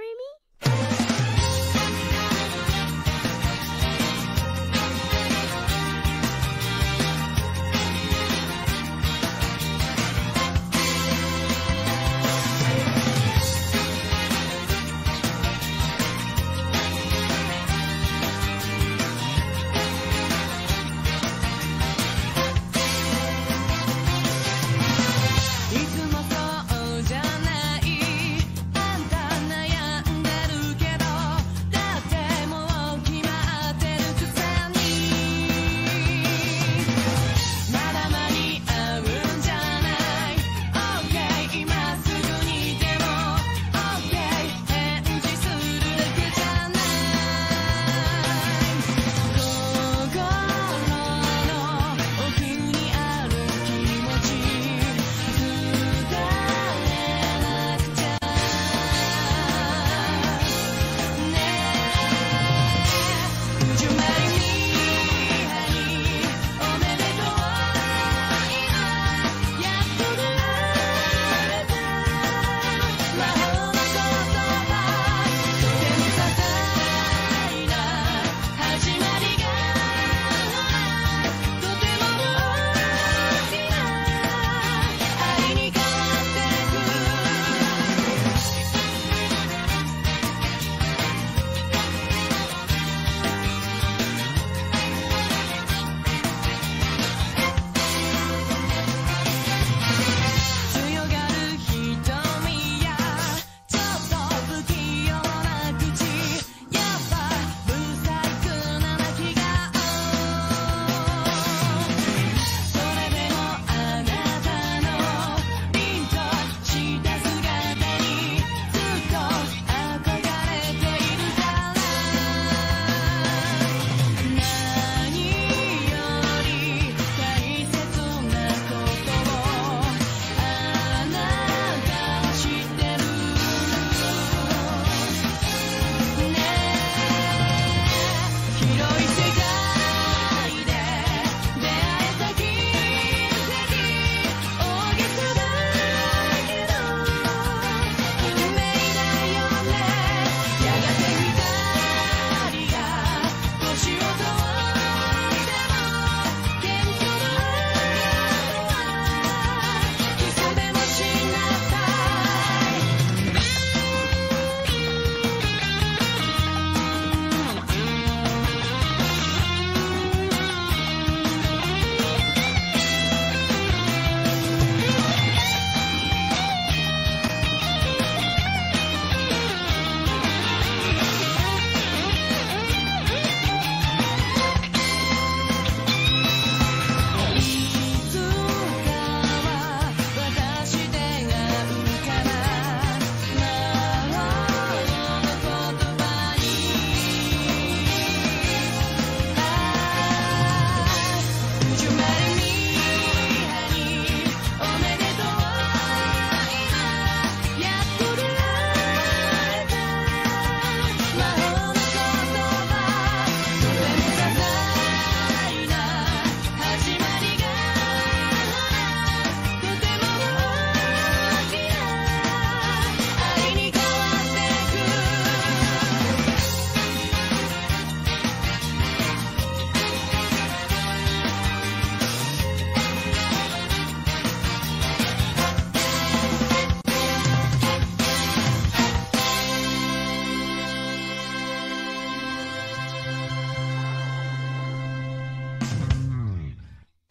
marry me?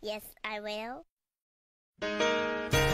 Yes, I will.「